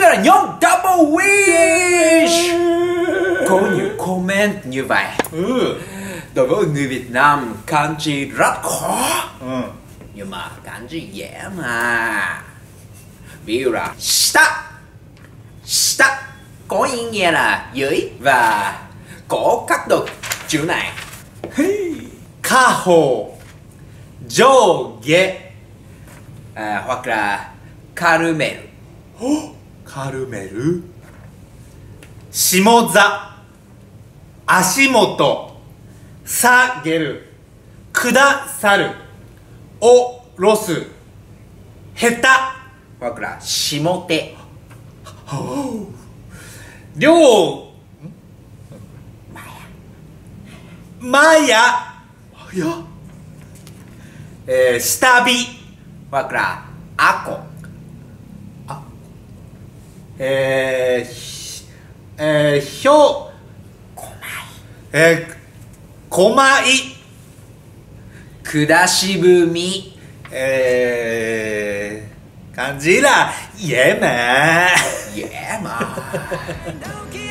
chính là nhóm Double Wish. Có nhiều comment như vậy. Ừ. Đối với người Việt Nam, kanji rất khó. Ừ. Nhưng mà kanji dễ mà. Ví dụ là Stop. Stop. Có ý nghĩa là dưới Và có các được chữ này. Kaho. Joge. À, Hoặc là Karumeru カルメル。下座。足元。下げる。くださる。おろす。下手。わくら。下手。両。まや。まや、えー、下火。わくら。あこ。えー、ひえー、ひょえー、こまい。Kudashibumi えー、漢字啦、イエメン。Yeah, man.